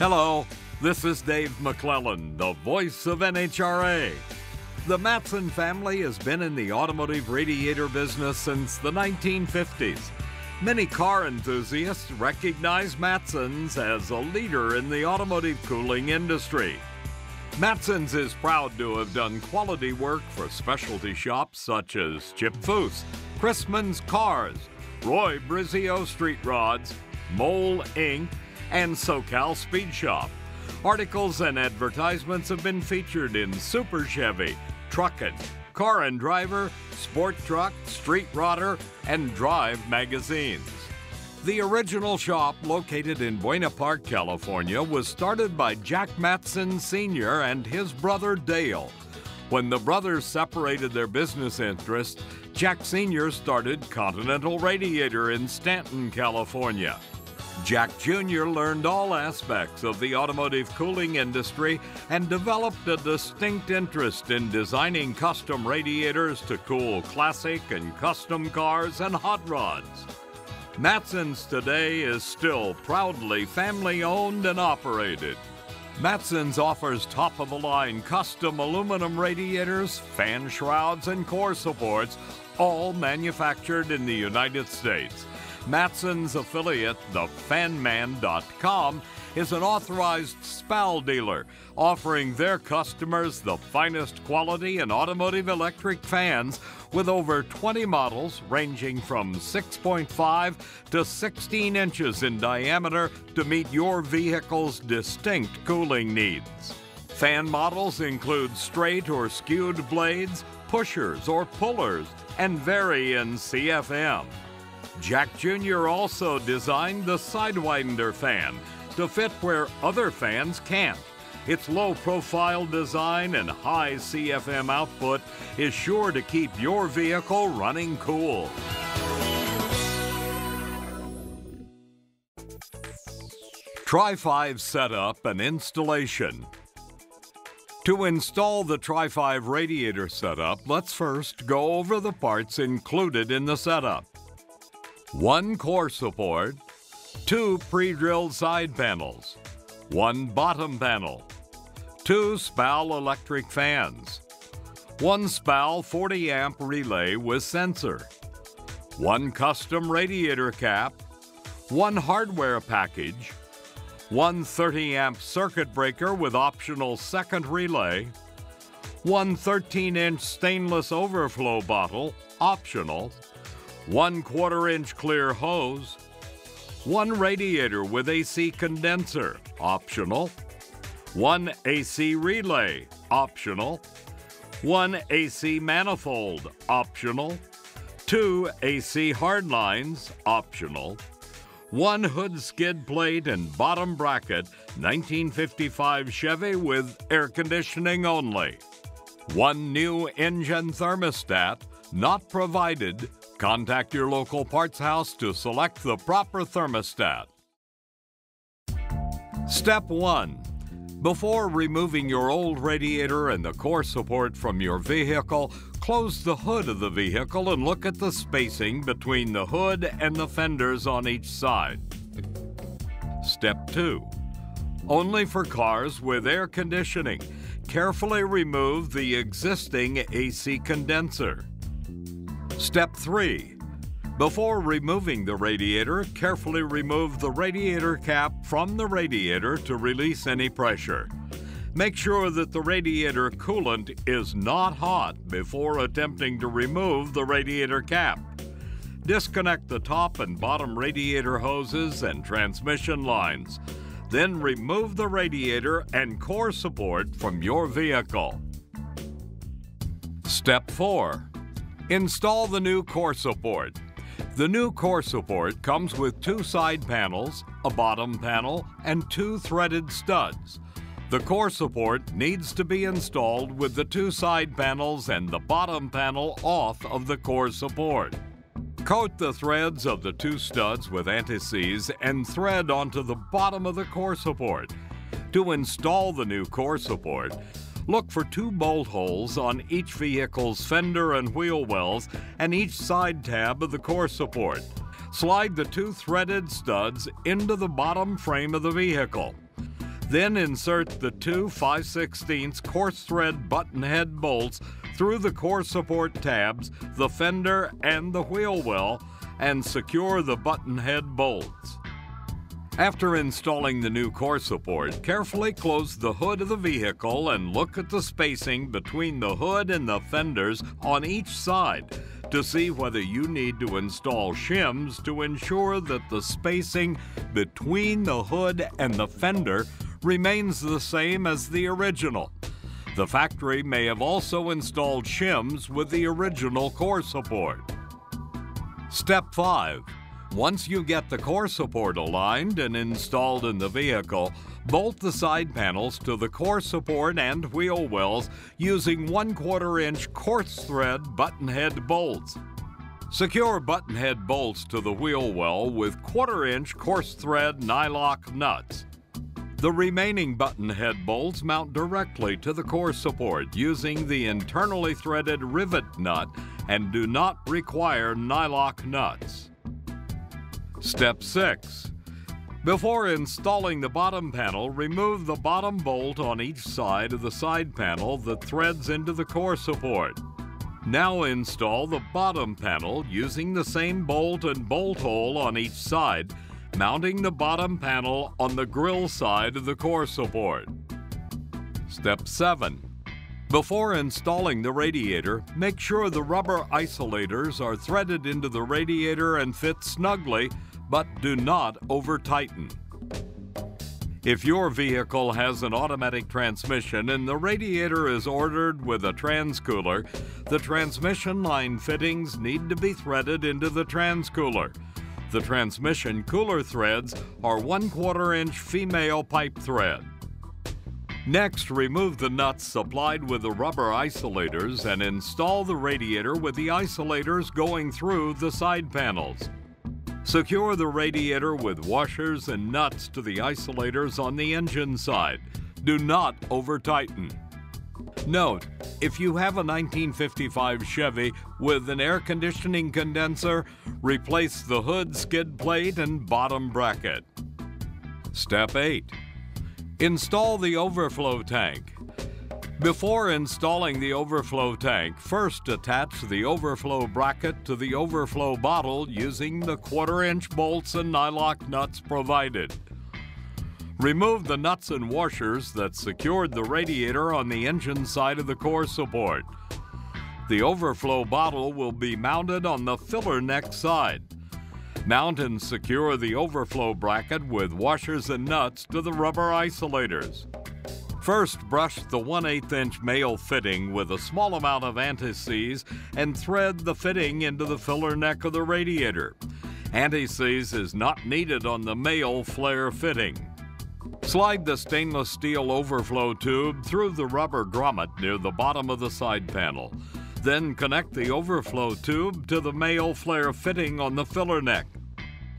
Hello, this is Dave McClelland, the voice of NHRA. The Mattson family has been in the automotive radiator business since the 1950s. Many car enthusiasts recognize Mattson's as a leader in the automotive cooling industry. Mattson's is proud to have done quality work for specialty shops such as Chip Foose, Chrisman's Cars, Roy Brizio Street Rods, Mole Inc., and SoCal Speed Shop. Articles and advertisements have been featured in Super Chevy, Truckin', Car and Driver, Sport Truck, Street Rodder, and Drive magazines. The original shop, located in Buena Park, California, was started by Jack Mattson Sr. and his brother Dale. When the brothers separated their business interests, Jack Sr. started Continental Radiator in Stanton, California. Jack Jr. learned all aspects of the automotive cooling industry and developed a distinct interest in designing custom radiators to cool classic and custom cars and hot rods. Mattson's today is still proudly family owned and operated. Mattson's offers top of the line custom aluminum radiators, fan shrouds, and core supports, all manufactured in the United States. Mattson's affiliate, thefanman.com, is an authorized SPAL dealer, offering their customers the finest quality in automotive electric fans with over 20 models ranging from 6.5 to 16 inches in diameter to meet your vehicle's distinct cooling needs. Fan models include straight or skewed blades, pushers or pullers, and vary in CFM. Jack Jr. also designed the Sidewinder fan to fit where other fans can't. Its low profile design and high CFM output is sure to keep your vehicle running cool. Tri 5 setup and installation. To install the Tri 5 radiator setup, let's first go over the parts included in the setup. One core support, two pre-drilled side panels, one bottom panel, two SPAL electric fans, one SPAL 40 amp relay with sensor, one custom radiator cap, one hardware package, one 30 amp circuit breaker with optional second relay, one 13 inch stainless overflow bottle, optional, one quarter inch clear hose, one radiator with AC condenser, optional, one AC relay, optional, one AC manifold, optional, two AC hard lines, optional, one hood skid plate and bottom bracket, 1955 Chevy with air conditioning only, one new engine thermostat, not provided, Contact your local parts house to select the proper thermostat. Step 1. Before removing your old radiator and the core support from your vehicle, close the hood of the vehicle and look at the spacing between the hood and the fenders on each side. Step 2. Only for cars with air conditioning, carefully remove the existing AC condenser. Step 3. Before removing the radiator, carefully remove the radiator cap from the radiator to release any pressure. Make sure that the radiator coolant is not hot before attempting to remove the radiator cap. Disconnect the top and bottom radiator hoses and transmission lines. Then remove the radiator and core support from your vehicle. Step 4. Install the new core support. The new core support comes with two side panels, a bottom panel, and two threaded studs. The core support needs to be installed with the two side panels and the bottom panel off of the core support. Coat the threads of the two studs with anti-seize and thread onto the bottom of the core support. To install the new core support, Look for two bolt holes on each vehicle's fender and wheel wells and each side tab of the core support. Slide the two threaded studs into the bottom frame of the vehicle. Then insert the two 5 16 coarse thread button head bolts through the core support tabs, the fender, and the wheel well, and secure the button head bolts. After installing the new core support, carefully close the hood of the vehicle and look at the spacing between the hood and the fenders on each side to see whether you need to install shims to ensure that the spacing between the hood and the fender remains the same as the original. The factory may have also installed shims with the original core support. Step 5. Once you get the core support aligned and installed in the vehicle, bolt the side panels to the core support and wheel wells using 1 quarter inch coarse thread button head bolts. Secure button head bolts to the wheel well with quarter inch coarse thread nylock nuts. The remaining button head bolts mount directly to the core support using the internally threaded rivet nut and do not require nylock nuts. Step 6. Before installing the bottom panel, remove the bottom bolt on each side of the side panel that threads into the core support. Now install the bottom panel using the same bolt and bolt hole on each side mounting the bottom panel on the grill side of the core support. Step 7. Before installing the radiator, make sure the rubber isolators are threaded into the radiator and fit snugly, but do not over tighten. If your vehicle has an automatic transmission and the radiator is ordered with a transcooler, the transmission line fittings need to be threaded into the transcooler. The transmission cooler threads are 1 quarter inch female pipe thread. Next, remove the nuts supplied with the rubber isolators and install the radiator with the isolators going through the side panels. Secure the radiator with washers and nuts to the isolators on the engine side. Do not over tighten. Note, if you have a 1955 Chevy with an air conditioning condenser, replace the hood skid plate and bottom bracket. Step 8. Install the overflow tank. Before installing the overflow tank, first attach the overflow bracket to the overflow bottle using the quarter inch bolts and nylock nuts provided. Remove the nuts and washers that secured the radiator on the engine side of the core support. The overflow bottle will be mounted on the filler neck side. Mount and secure the overflow bracket with washers and nuts to the rubber isolators. First, brush the 1 8 inch male fitting with a small amount of anti-seize and thread the fitting into the filler neck of the radiator. Anti-seize is not needed on the male flare fitting. Slide the stainless steel overflow tube through the rubber grommet near the bottom of the side panel. Then connect the overflow tube to the male flare fitting on the filler neck.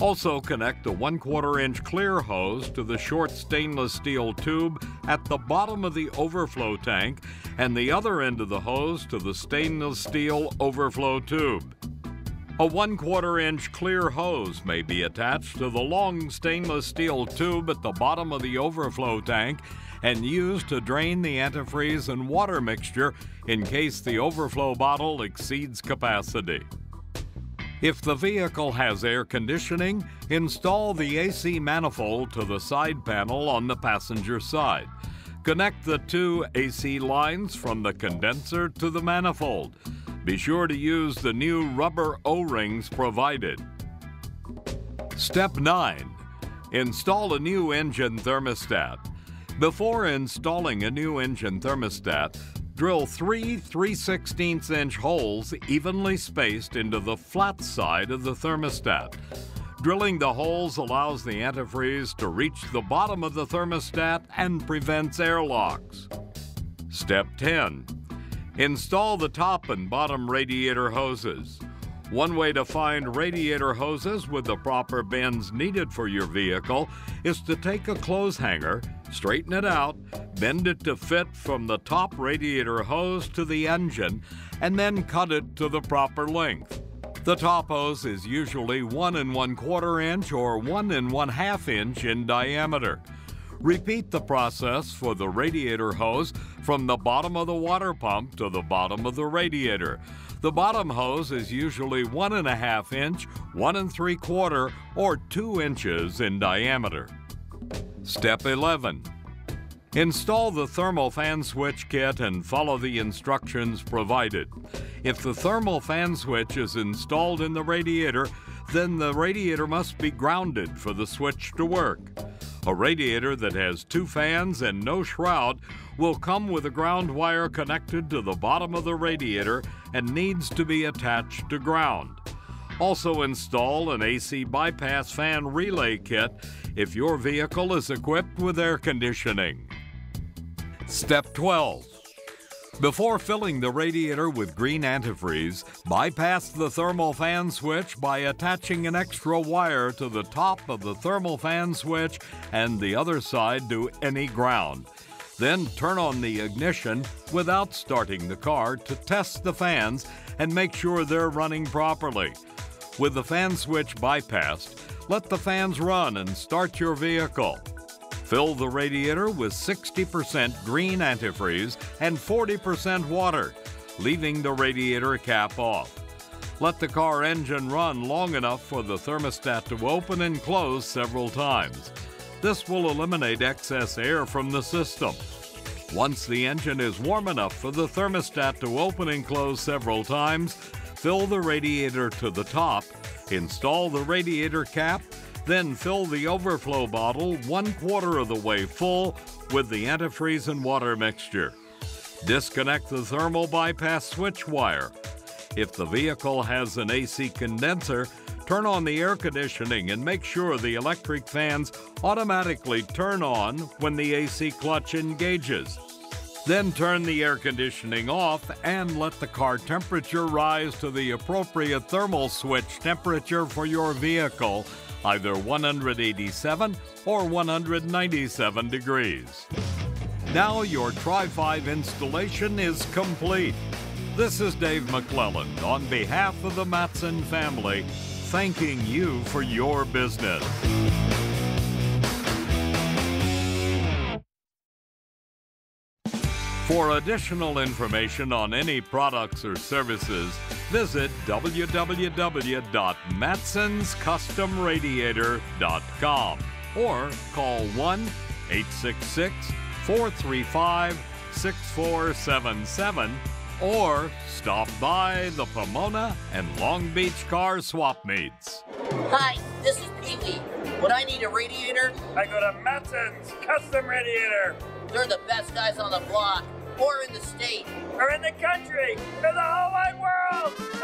Also connect the 1 4 inch clear hose to the short stainless steel tube at the bottom of the overflow tank and the other end of the hose to the stainless steel overflow tube. A 1 quarter inch clear hose may be attached to the long stainless steel tube at the bottom of the overflow tank and used to drain the antifreeze and water mixture in case the overflow bottle exceeds capacity. If the vehicle has air conditioning, install the AC manifold to the side panel on the passenger side. Connect the two AC lines from the condenser to the manifold. Be sure to use the new rubber O-rings provided. Step 9. Install a new engine thermostat. Before installing a new engine thermostat, drill three 3 16 inch holes evenly spaced into the flat side of the thermostat. Drilling the holes allows the antifreeze to reach the bottom of the thermostat and prevents airlocks. Step 10. Install the top and bottom radiator hoses. One way to find radiator hoses with the proper bends needed for your vehicle is to take a clothes hanger, straighten it out, bend it to fit from the top radiator hose to the engine, and then cut it to the proper length. The top hose is usually one and one quarter inch or one and one half inch in diameter. Repeat the process for the radiator hose from the bottom of the water pump to the bottom of the radiator. The bottom hose is usually one and a half inch, one and three quarter, or two inches in diameter. Step 11. Install the thermal fan switch kit and follow the instructions provided. If the thermal fan switch is installed in the radiator, then the radiator must be grounded for the switch to work. A radiator that has two fans and no shroud will come with a ground wire connected to the bottom of the radiator and needs to be attached to ground. Also install an AC bypass fan relay kit if your vehicle is equipped with air conditioning. Step 12. Before filling the radiator with green antifreeze, bypass the thermal fan switch by attaching an extra wire to the top of the thermal fan switch and the other side to any ground. Then turn on the ignition without starting the car to test the fans and make sure they're running properly. With the fan switch bypassed, let the fans run and start your vehicle. Fill the radiator with 60% green antifreeze and 40% water, leaving the radiator cap off. Let the car engine run long enough for the thermostat to open and close several times. This will eliminate excess air from the system. Once the engine is warm enough for the thermostat to open and close several times, fill the radiator to the top, install the radiator cap, then fill the overflow bottle one quarter of the way full with the antifreeze and water mixture. Disconnect the thermal bypass switch wire. If the vehicle has an AC condenser, turn on the air conditioning and make sure the electric fans automatically turn on when the AC clutch engages. Then turn the air conditioning off and let the car temperature rise to the appropriate thermal switch temperature for your vehicle either 187 or 197 degrees. Now your Tri 5 installation is complete. This is Dave McClelland on behalf of the Mattson family, thanking you for your business. For additional information on any products or services, visit www.mattsonscustomradiator.com or call 1 866 435 6477 or stop by the Pomona and Long Beach car swap meets. Hi, this is Pee Wee. When I need a radiator, I go to Mattson's Custom Radiator. They're the best guys on the block or in the state or in the country or the whole wide go!